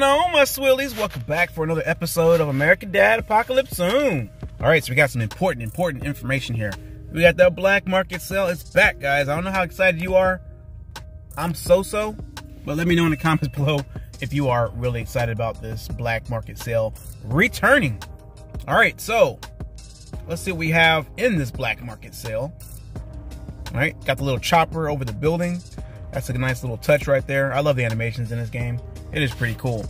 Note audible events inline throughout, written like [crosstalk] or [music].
my swillies? Welcome back for another episode of American Dad Apocalypse Soon. All right, so we got some important, important information here. We got the black market sale. It's back, guys. I don't know how excited you are. I'm so-so, but let me know in the comments [laughs] below if you are really excited about this black market sale returning. All right, so let's see what we have in this black market sale. All right, got the little chopper over the building. That's a nice little touch right there. I love the animations in this game. It is pretty cool.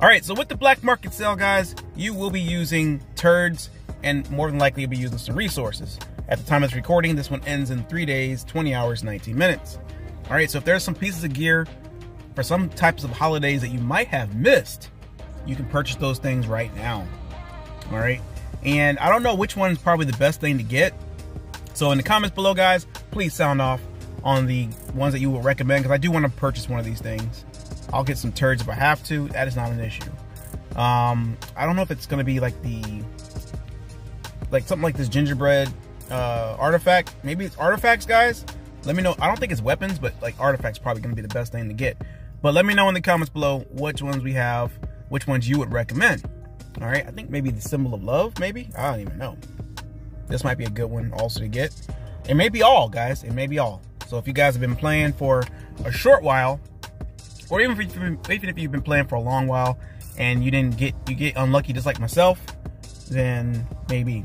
All right, so with the black market sale, guys, you will be using turds and more than likely you'll be using some resources. At the time of this recording, this one ends in three days, 20 hours, 19 minutes. All right, so if there's some pieces of gear for some types of holidays that you might have missed, you can purchase those things right now. All right, and I don't know which one is probably the best thing to get. So in the comments below, guys, please sound off on the ones that you would recommend because I do want to purchase one of these things. I'll get some turds if I have to. That is not an issue. Um, I don't know if it's to be like the, like something like this gingerbread uh, artifact. Maybe it's artifacts, guys. Let me know. I don't think it's weapons, but like artifacts probably to be the best thing to get. But let me know in the comments below which ones we have, which ones you would recommend. All right, I think maybe the symbol of love, maybe? I don't even know. This might be a good one also to get. It may be all, guys. It may be all. So if you guys have been playing for a short while, or even if, even if you've been playing for a long while and you didn't get you get unlucky just like myself, then maybe.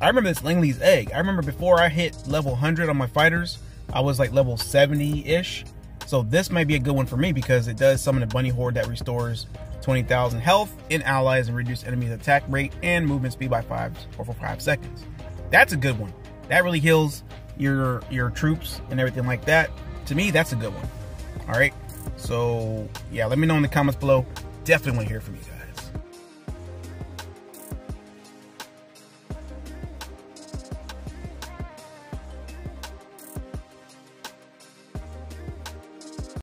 I remember this Langley's egg. I remember before I hit level 100 on my fighters, I was like level 70-ish. So this might be a good one for me because it does summon a bunny horde that restores 20,000 health in allies and reduce enemies attack rate and movement speed by 5 or for 5 seconds. That's a good one. That really heals your your troops and everything like that. To me, that's a good one. All right. So yeah, let me know in the comments below. Definitely want to hear from you guys.